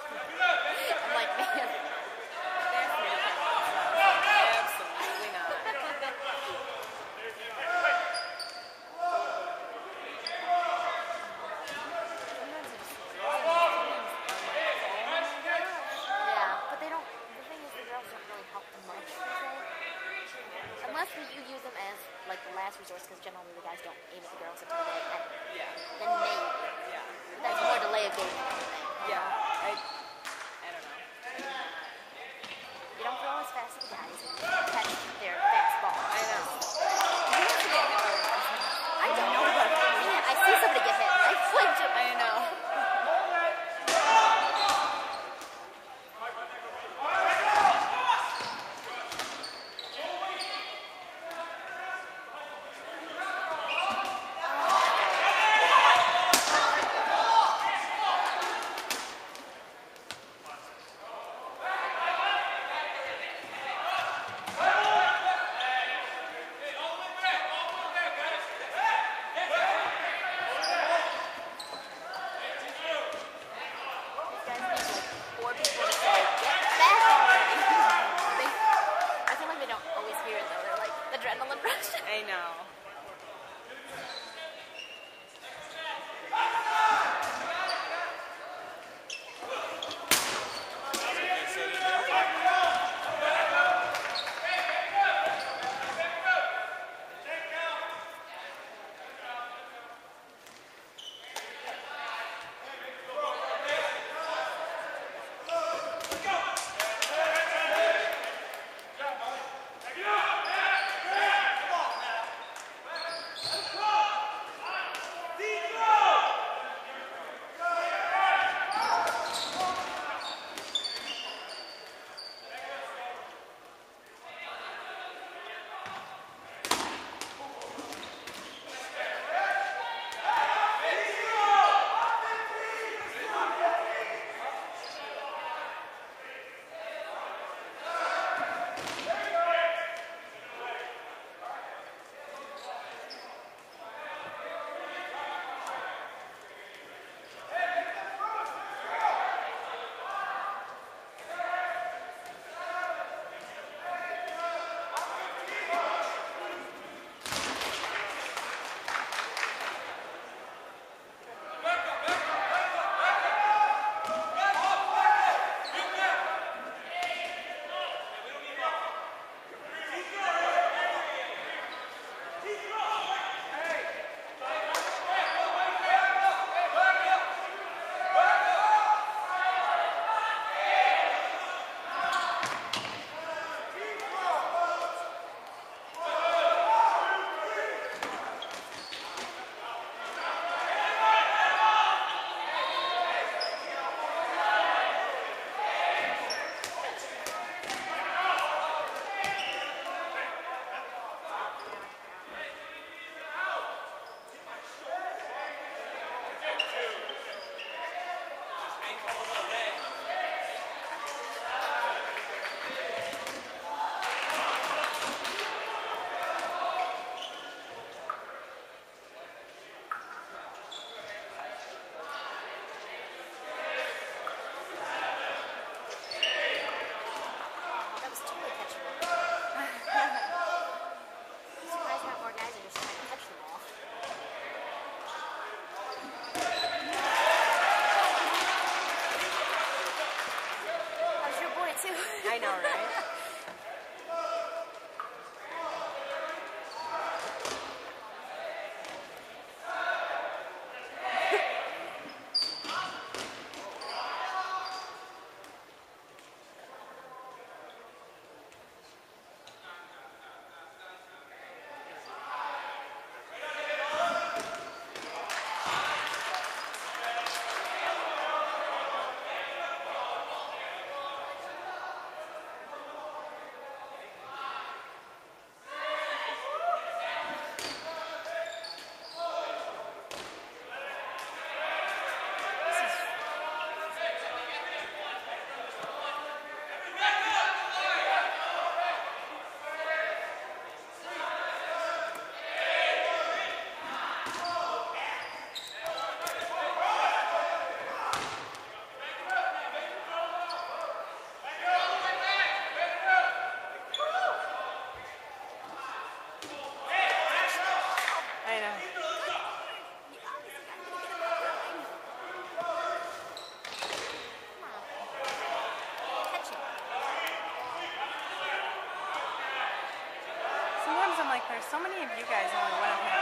I'm like, man. There's so many of you guys, only the of.